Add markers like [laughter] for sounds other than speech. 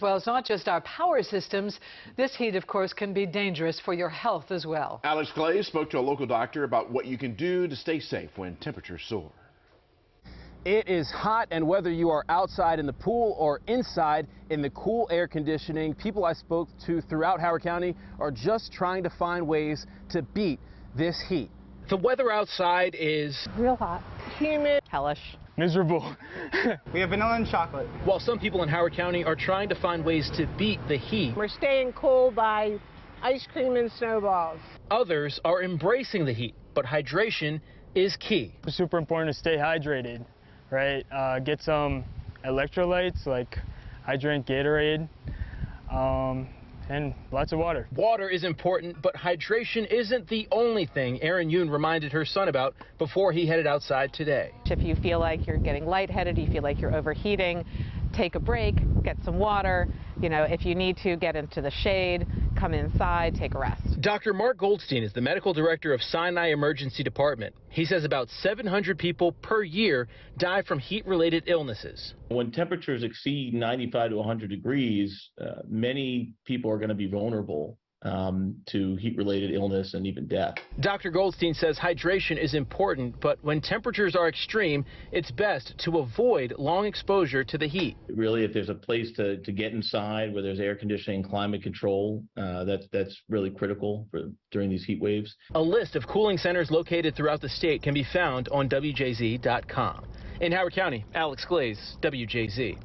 Well, it's not just our power systems. This heat, of course, can be dangerous for your health as well. Alex Glaze spoke to a local doctor about what you can do to stay safe when temperatures soar. It is hot, and whether you are outside in the pool or inside in the cool air conditioning, people I spoke to throughout Howard County are just trying to find ways to beat this heat. The weather outside is real hot, humid, hellish, miserable. [laughs] we have vanilla and chocolate. While some people in Howard County are trying to find ways to beat the heat, we're staying cool by ice cream and snowballs. Others are embracing the heat, but hydration is key. It's super important to stay hydrated, right? Uh, get some electrolytes, like I drink Gatorade. Um, and lots of water. Water is important, but hydration isn't the only thing Erin Yoon reminded her son about before he headed outside today. If you feel like you're getting lightheaded, you feel like you're overheating, take a break, get some water. You know, if you need to, get into the shade, come inside, take a rest. Dr. Mark Goldstein is the medical director of Sinai Emergency Department. He says about 700 people per year die from heat-related illnesses. When temperatures exceed 95 to 100 degrees, uh, many people are going to be vulnerable um, to heat related illness and even death. Dr. Goldstein says hydration is important, but when temperatures are extreme, it's best to avoid long exposure to the heat. Really, if there's a place to, to get inside where there's air conditioning climate control, uh, that's, that's really critical for, during these heat waves. A list of cooling centers located throughout the state can be found on WJZ.com. In Howard County, Alex Glaze, WJZ.